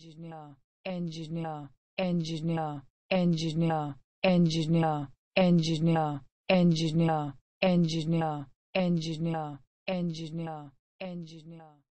engineer engineer engineer engineer engineer engineer engineer engineer engineer engineer engineer.